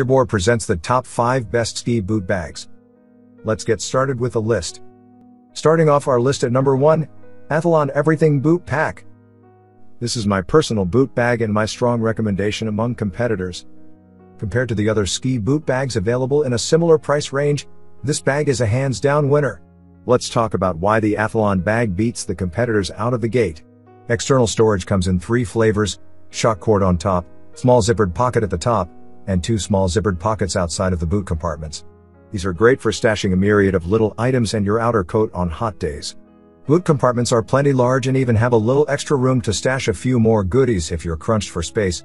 Gearbore presents the top 5 best ski boot bags. Let's get started with the list. Starting off our list at number 1, Athalon Everything Boot Pack. This is my personal boot bag and my strong recommendation among competitors. Compared to the other ski boot bags available in a similar price range, this bag is a hands down winner. Let's talk about why the Athalon bag beats the competitors out of the gate. External storage comes in three flavors, shock cord on top, small zippered pocket at the top, and two small zippered pockets outside of the boot compartments. These are great for stashing a myriad of little items and your outer coat on hot days. Boot compartments are plenty large and even have a little extra room to stash a few more goodies if you're crunched for space.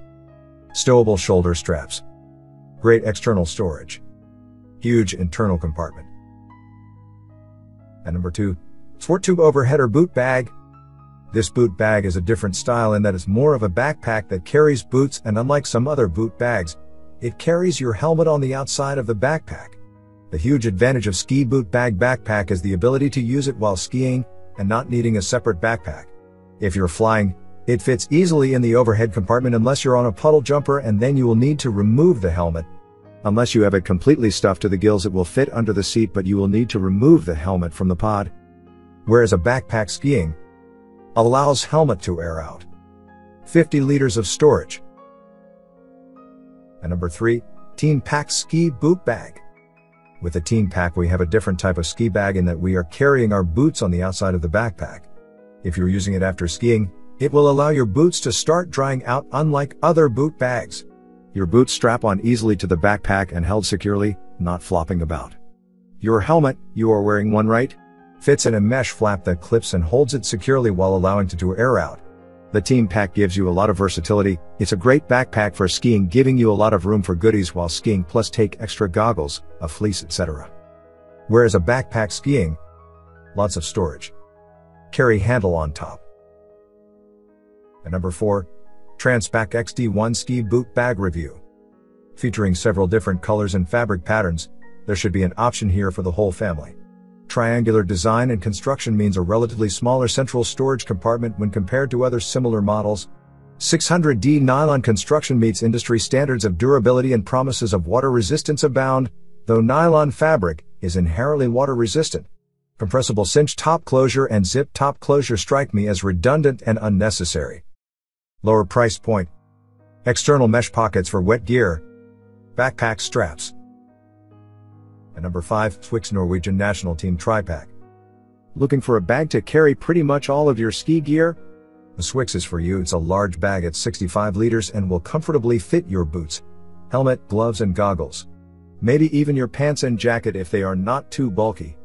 Stowable shoulder straps. Great external storage. Huge internal compartment. And number two, Sportube Overheader Boot Bag. This boot bag is a different style in that it's more of a backpack that carries boots and unlike some other boot bags, it carries your helmet on the outside of the backpack. The huge advantage of ski boot bag backpack is the ability to use it while skiing and not needing a separate backpack. If you're flying, it fits easily in the overhead compartment unless you're on a puddle jumper and then you will need to remove the helmet. Unless you have it completely stuffed to the gills it will fit under the seat but you will need to remove the helmet from the pod. Whereas a backpack skiing, Allows helmet to air out. 50 liters of storage. And number 3, Team Pack Ski Boot Bag. With the Team Pack we have a different type of ski bag in that we are carrying our boots on the outside of the backpack. If you're using it after skiing, it will allow your boots to start drying out unlike other boot bags. Your boots strap on easily to the backpack and held securely, not flopping about. Your helmet, you are wearing one right? fits in a mesh flap that clips and holds it securely while allowing to do air out. The Team Pack gives you a lot of versatility, it's a great backpack for skiing giving you a lot of room for goodies while skiing plus take extra goggles, a fleece etc. Whereas a backpack skiing, lots of storage. Carry handle on top. And number 4, Transpack XT1 Ski Boot Bag Review. Featuring several different colors and fabric patterns, there should be an option here for the whole family. Triangular design and construction means a relatively smaller central storage compartment when compared to other similar models. 600D nylon construction meets industry standards of durability and promises of water resistance abound, though nylon fabric is inherently water resistant. Compressible cinch top closure and zip top closure strike me as redundant and unnecessary. Lower price point. External mesh pockets for wet gear. Backpack straps. And number 5, Swix Norwegian National Team Tri-Pack. Looking for a bag to carry pretty much all of your ski gear? The Swix is for you. It's a large bag at 65 liters and will comfortably fit your boots, helmet, gloves and goggles. Maybe even your pants and jacket if they are not too bulky.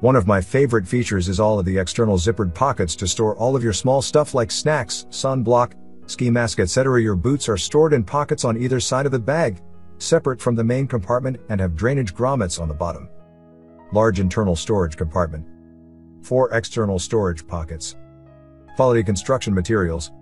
One of my favorite features is all of the external zippered pockets to store all of your small stuff like snacks, sunblock, ski mask etc. Your boots are stored in pockets on either side of the bag, separate from the main compartment and have drainage grommets on the bottom. Large internal storage compartment. Four external storage pockets. Quality construction materials.